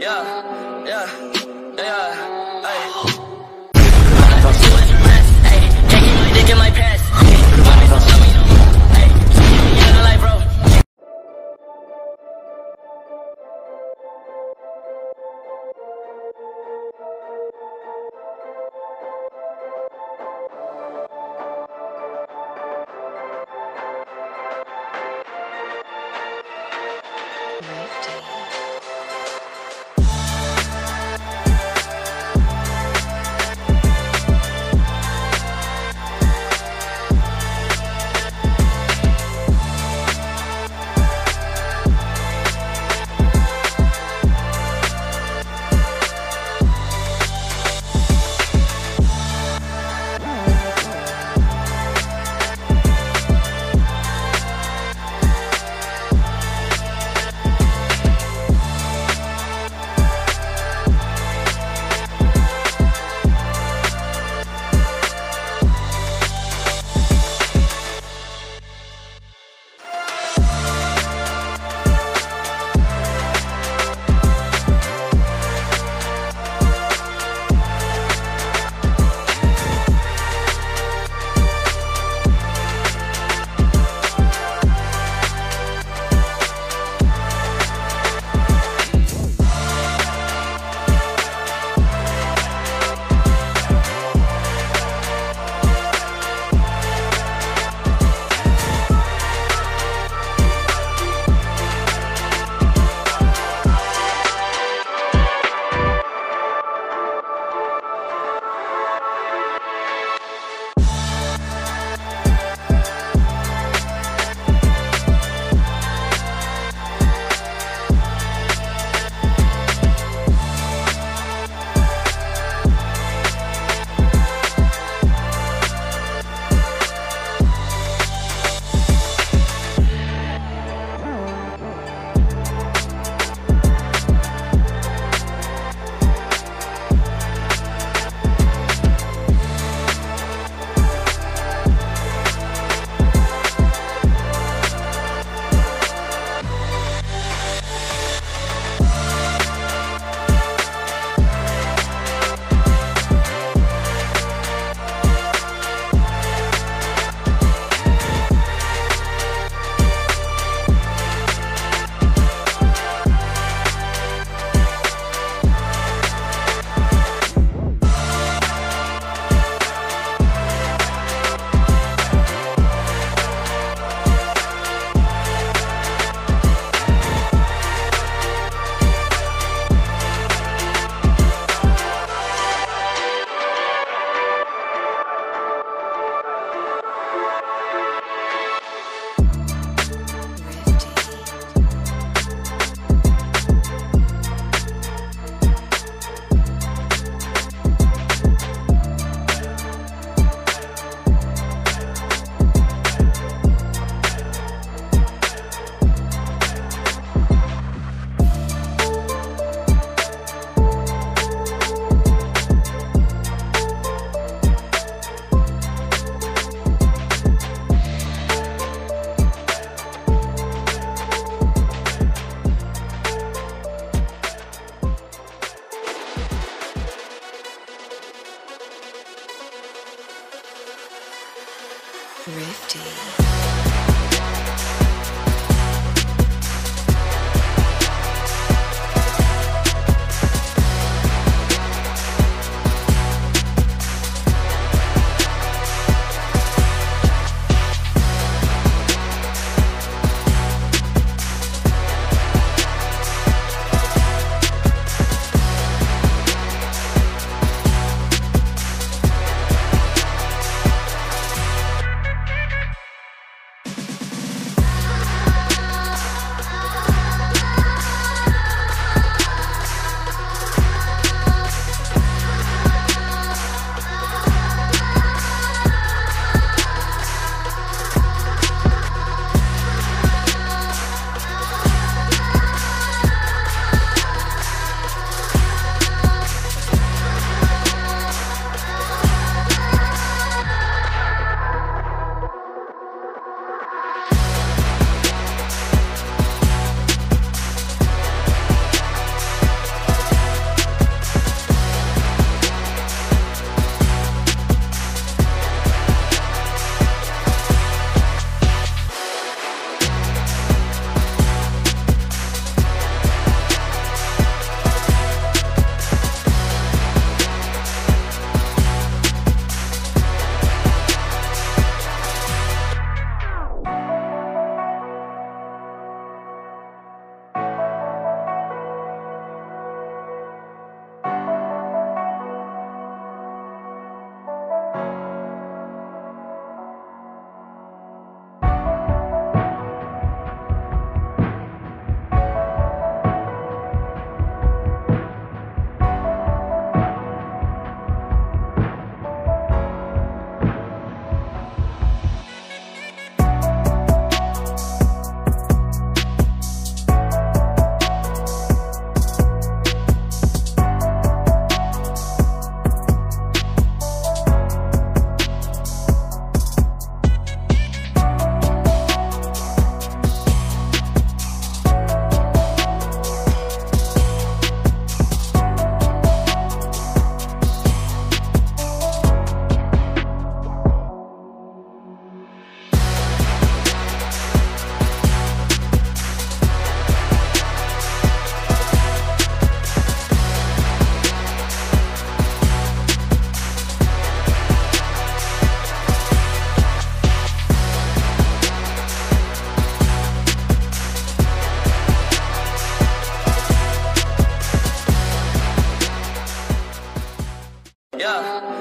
Yeah, yeah, yeah, safety. Yeah.